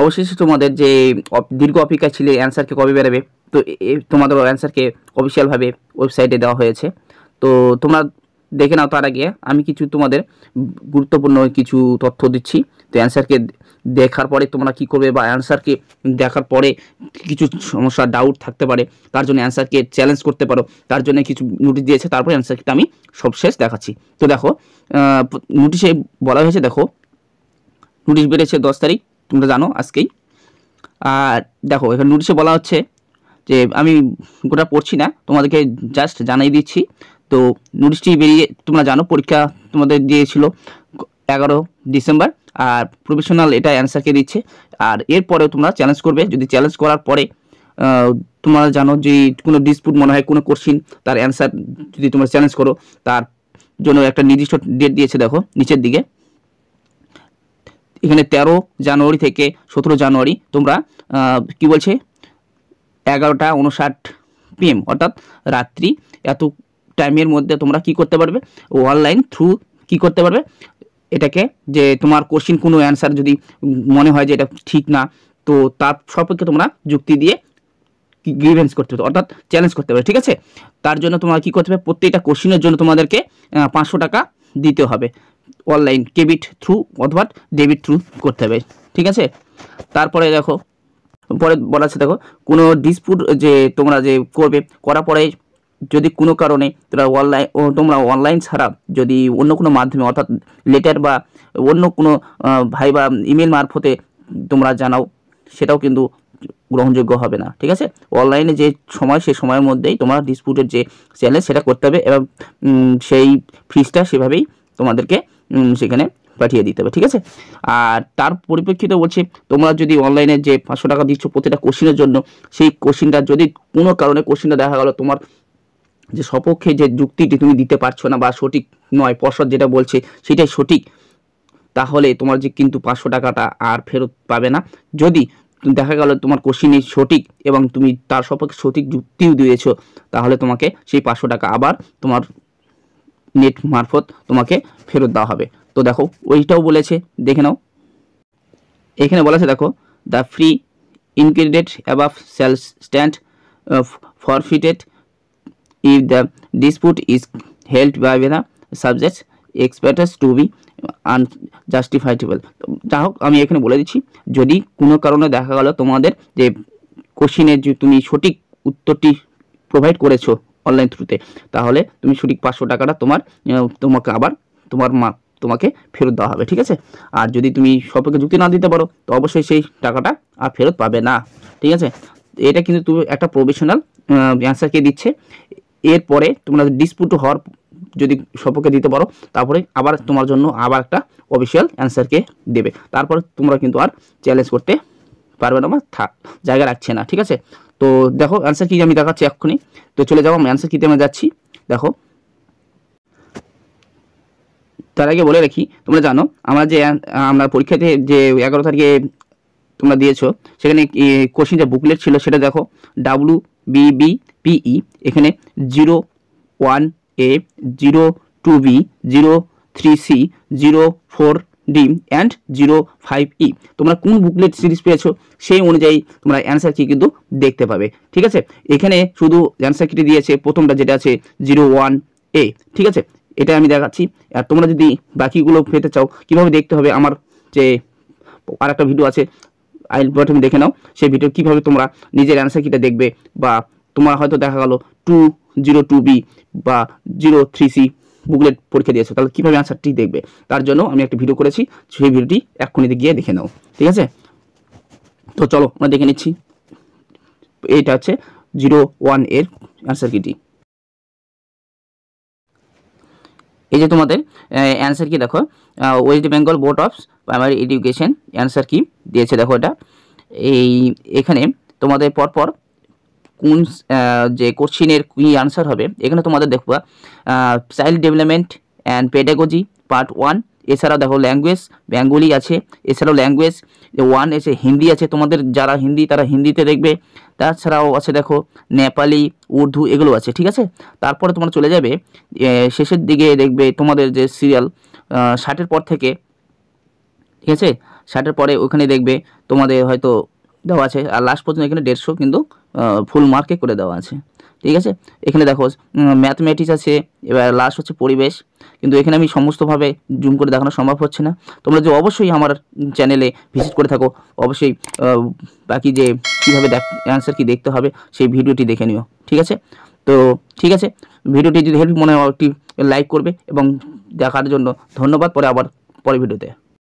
অবশেষে তোমাদের যে দীর্ঘ অপেক্ষা ছিল অ্যান্সারকে কবে বেরোবে? তো তোমাদের অ্যান্সারকে অফিসিয়ালভাবে ওয়েবসাইটে দেওয়া হয়েছে। তো তোমরা দেখে নাও তার আগে, আমি কিছু তোমাদের গুরুত্বপূর্ণ কিছু তথ্য দিচ্ছি। তো অ্যান্সারকে দেখার পরে তোমরা কি করবে বা অ্যান্সারকে দেখার পরে কিছু সমস্যা ডাউট থাকতে পারে, তার জন্য অ্যান্সারকে চ্যালেঞ্জ করতে পারো। তার জন্য কিছু নোটিশ দিয়েছে, তারপরে অ্যান্সারটা আমি সবশেষ দেখাচ্ছি। তো দেখো নোটিশে বলা হয়েছে, দেখো নোটিশ বেড়েছে দশ তারিখ। তোমরা জানো আজকেই। আর দেখো, এখানে নোটিশে বলা হচ্ছে যে আমি গোটা পড়ছি না, তোমাদেরকে জাস্ট জানাই দিচ্ছি। তো নোটিশটি বেরিয়ে তোমরা জানো, পরীক্ষা তোমাদের দিয়েছিল এগারো ডিসেম্বর, আর প্রফেশনাল এটা অ্যান্সারকে দিচ্ছে। আর এরপরেও তোমরা চ্যালেঞ্জ করবে, যদি চ্যালেঞ্জ করার পরে তোমরা জানো যে কোনো ডিসপুট মনে হয় কোনো কোশ্চিন তার অ্যান্সার যদি তোমরা চ্যালেঞ্জ করো, তার জন্য একটা নির্দিষ্ট ডেট দিয়েছে দেখো, নিচের দিকে। এখানে তেরো জানুয়ারি থেকে সতেরো জানুয়ারি তোমরা কি বলছে? এগারোটা উনষাট পিএম অর্থাৎ রাত্রি এত টাইমের মধ্যে তোমরা কি করতে পারবে? অনলাইন থ্রু কি করতে পারবে? এটাকে যে তোমার কোশ্চিন কোনো অ্যান্সার যদি মনে হয় যে এটা ঠিক না, তো তার সপক্ষে তোমরা যুক্তি দিয়ে গ্রিভেন্স করতে হবে অর্থাৎ চ্যালেঞ্জ করতে হবে ঠিক আছে? তার জন্য তোমরা কী করতে হবে? প্রত্যেকটা কোশ্চিনের জন্য তোমাদেরকে পাঁচশো টাকা দিতে হবে। অনলাইন কেবিট থ্রু অথবা ডেবিট থ্রু করতে হবে, ঠিক আছে? তারপরে দেখো, পরে বলা আছে দেখো, কোনো ডিসপুট যে তোমরা যে করবে, করার পরে যদি কোনো কারণে তোমরা অনলাইন তোমরা অনলাইন ছাড়া যদি অন্য কোনো মাধ্যমে, অর্থাৎ লেটার বা অন্য কোনো ভাই বা ইমেল মারফতে তোমরা জানাও, সেটাও কিন্তু গ্রহণযোগ্য হবে না, ঠিক আছে? অনলাইনে যে সময় সেই সময়ের মধ্যেই তোমার ডিসপুটের যে চ্যালেঞ্জ সেটা করতে হবে এবং সেই ফিসটা সেভাবেই তোমাদেরকে সেখানে পাঠিয়ে দিতে হবে, ঠিক আছে? আর তার পরিপ্রেক্ষিতে বলছে, তোমরা যদি অনলাইনে যে পাঁচশো টাকা দিচ্ছ প্রতিটা কোশ্চিনের জন্য, সেই কোশ্চিনটা যদি কোনো কারণে কোশ্চিনটা দেখা গেলো তোমার যে সপক্ষে যে যুক্তিটি তুমি দিতে পারছ না বা সঠিক নয় পর্ষদ যেটা বলছে সেটাই সঠিক, তাহলে তোমার যে কিন্তু পাঁচশো টাকাটা আর ফেরত পাবে না। যদি দেখা গেল তোমার কোশ্চিনই সঠিক এবং তুমি তার সপক্ষে সঠিক যুক্তিও দিয়েছ, তাহলে তোমাকে সেই পাঁচশো টাকা আবার তোমার নেট মারফত তোমাকে ফেরত দেওয়া হবে। তো দেখো, ওইটাও বলেছে, দেখে নাও। এখানে বলেছে, দেখো the free incredited above shall stand forfeited if the dispute is held by the subjects experts to be unjustifiable যা হোক, আমি এখানে বলে দিচ্ছি, যদি কোনো কারণে দেখা গেল তোমাদের যে কোশ্চিনের যে তুমি সঠিক উত্তরটি প্রোভাইড করেছ অনলাইন থ্রুতে তাহলে তুমি সঠিক পাঁচশো টাকাটা তোমার তোমাকে আবার তোমার মা, তোমাকে ফেরত দেওয়া হবে, ঠিক আছে? আর যদি তুমি সবকে যুক্তি না দিতে পারো, তো অবশ্যই সেই টাকাটা আর ফেরত পাবে না, ঠিক আছে? এটা কিন্তু তুমি একটা প্রফেশনাল অ্যান্সারকে দিচ্ছে। এরপরে তোমরা ডিসপুট হওয়ার যদি সপক্ষে দিতে পারো, তারপরে আবার তোমার জন্য আবার একটা অফিসিয়াল অ্যান্সারকে দেবে। তারপর তোমরা কিন্তু আর চ্যালেঞ্জ করতে পারবে না বা থাক জায়গা রাখছে না, ঠিক আছে? তো দেখো অ্যান্সার কি আমি দেখাচ্ছি এক্ষুনি। তো চলে যাব আমি অ্যান্সার কিতে আমি যাচ্ছি, দেখো। তার আগে বলে রাখি, তোমরা জানো, আমরা যে, আমরা পরীক্ষাতে যে এগারো তারিখে তোমরা দিয়েছ, সেখানে কোশ্চিন যে বুকলেট ছিল, সেটা দেখো ডাব্লু বিবি পিই এখানে zero one A zero two B zero three C zero four D and zero five E তোমরা কোন বুকলেট সিরিজ পেয়েছ, সেই অনুযায়ী তোমরা অ্যান্সার কি কিন্তু দেখতে পাবে। ঠিক আছে? এখানে শুধু অ্যান্সার কিটি দিয়েছে, প্রথমটা যেটা আছে জিরো ওয়ান এ ঠিক আছে? এটা আমি দেখাচ্ছি। আর তোমরা যদি বাকিগুলো পেতে চাও, কীভাবে দেখতে হবে আমার যে আর একটা ভিডিও আছে আই প্রথমে দেখে নাও। সেই ভিডিও কীভাবে তোমরা নিজের অ্যান্সার কিটা দেখবে বা তোমার হয়তো দেখা গেল টু জিরো টু বি বা জিরো থ্রি সি বুকলেট পরীক্ষা দিয়েছ, তাহলে কীভাবে আনসারটি দেখবে? তার জন্য আমি একটা ভিডিও করেছি, সেই ভিডিওটি এক্ষুনি গিয়ে দেখে নাও, ঠিক আছে? তো চলো, আমরা দেখে নিচ্ছি। এইটা হচ্ছে জিরো ওয়ানের অ্যান্সার কিটি এই যে তোমাদের অ্যান্সার কি দেখো west Bengal board of primary education answer কি দিয়েছে, দেখো এটা। এই, এখানে তোমাদের পরপর কোন যে কোশ্চিনের কী আনসার হবে, এখানে তোমাদের দেখবা child development and pedagogy part one এছাড়াও দেখো ল্যাঙ্গুয়েজ বেঙ্গলি আছে, এছাড়াও ল্যাঙ্গুয়েজ ওয়ান এসে হিন্দি আছে, তোমাদের যারা হিন্দি, তারা হিন্দিতে দেখবে, তাছাড়াও আছে দেখো নেপালি, উর্দু, এগুলো আছে, ঠিক আছে? তারপরে তোমরা চলে যাবে শেষের দিকে দেখবে তোমাদের যে সিরিয়াল ষাটের পর থেকে, ঠিক আছে? ষাটের পরে ওখানে দেখবে তোমাদের হয়তো দেওয়া আছে, আর লাস্ট পর্যন্ত এখানে দেড়শো কিন্তু ফুল মার্কে করে দেওয়া আছে। ঠিক আছে? এখানে দেখো ম্যাথমেটিক্স আছে, এবার লাস্ট হচ্ছে পরিবেশ। কিন্তু এখানে আমি সমস্তভাবে জুম করে দেখানো সম্ভব হচ্ছে না। তোমরা যে অবশ্যই আমার চ্যানেলে ভিজিট করে থাকো, অবশ্যই বাকি যে কীভাবে অ্যান্সার কি দেখতে হবে, সেই ভিডিওটি দেখে নিও। ঠিক আছে? তো ঠিক আছে? ভিডিওটি যদি হেল্প মনে হয়, একটি লাইক করবে এবং দেখার জন্য ধন্যবাদ। পরে আবার, পরের ভিডিওতে।